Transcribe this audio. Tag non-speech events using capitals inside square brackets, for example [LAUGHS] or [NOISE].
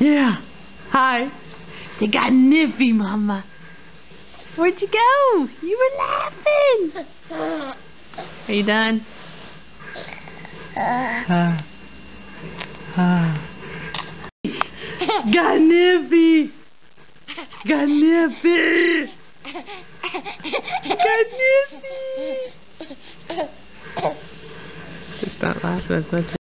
Yeah. Hi. They got nippy, Mama. Where'd you go? You were laughing. Are you done? Uh, uh. uh. Got nippy. Got nippy. Got nippy. [LAUGHS] Just don't laugh as much.